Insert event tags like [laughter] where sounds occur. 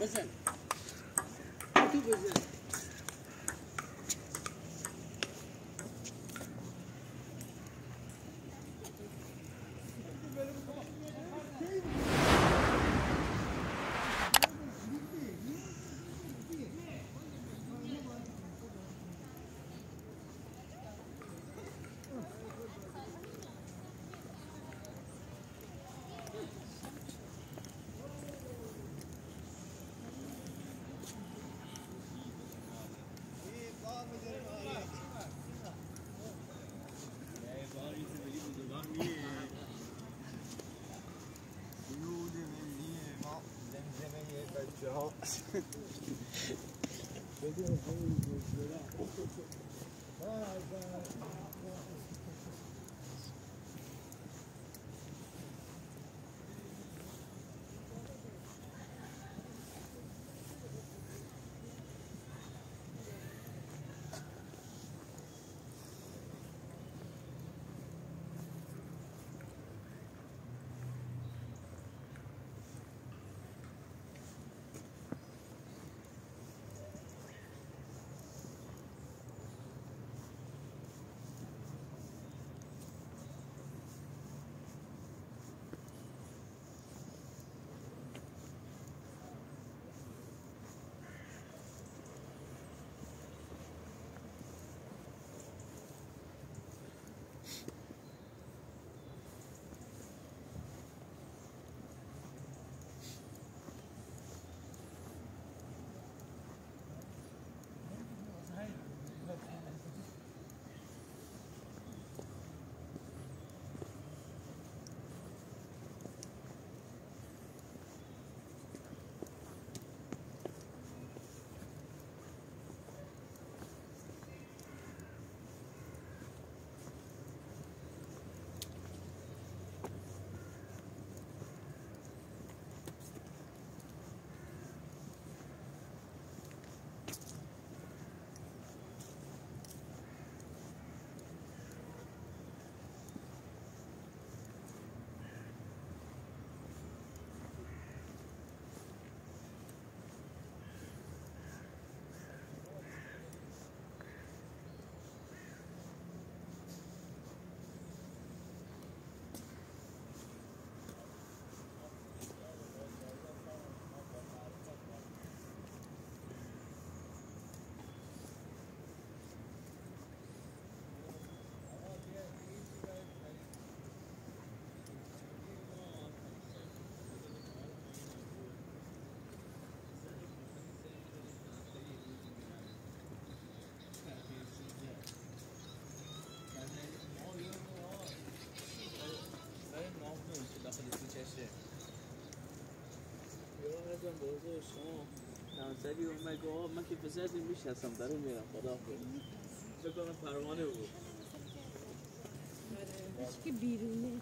Listen. Two business. Ah, [laughs] همسری اومد گفت آقا من که می‌شناسم در اون میرم خدا. بکنم پروانه بود. که بیرونه.